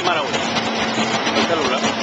Cámara 1. El celular.